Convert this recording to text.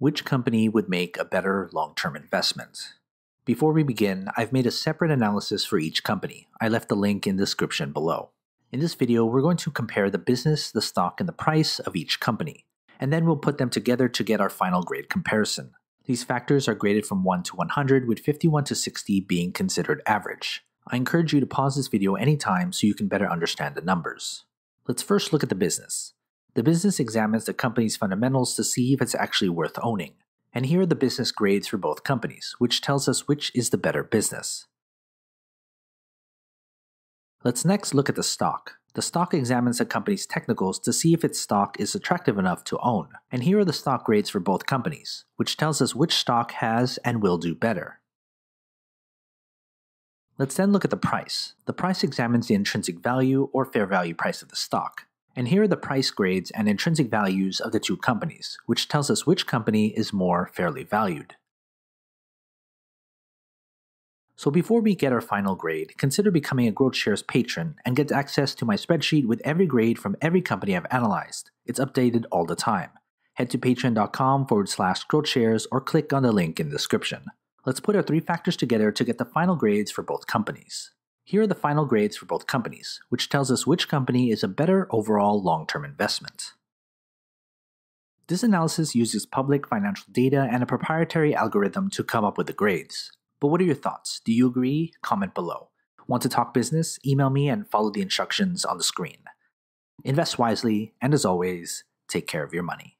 Which company would make a better long term investment? Before we begin, I've made a separate analysis for each company. I left the link in the description below. In this video, we're going to compare the business, the stock, and the price of each company, and then we'll put them together to get our final grade comparison. These factors are graded from 1 to 100, with 51 to 60 being considered average. I encourage you to pause this video anytime so you can better understand the numbers. Let's first look at the business. The business examines the company's fundamentals to see if it's actually worth owning. And here are the business grades for both companies, which tells us which is the better business. Let's next look at the stock. The stock examines the company's technicals to see if its stock is attractive enough to own. And here are the stock grades for both companies, which tells us which stock has and will do better. Let's then look at the price. The price examines the intrinsic value or fair value price of the stock. And here are the price grades and intrinsic values of the two companies, which tells us which company is more fairly valued. So before we get our final grade, consider becoming a Growth Shares patron and get access to my spreadsheet with every grade from every company I've analyzed. It's updated all the time. Head to patreon.com forward slash growth shares or click on the link in the description. Let's put our three factors together to get the final grades for both companies. Here are the final grades for both companies, which tells us which company is a better overall long term investment. This analysis uses public financial data and a proprietary algorithm to come up with the grades. But what are your thoughts? Do you agree? Comment below. Want to talk business? Email me and follow the instructions on the screen. Invest wisely, and as always, take care of your money.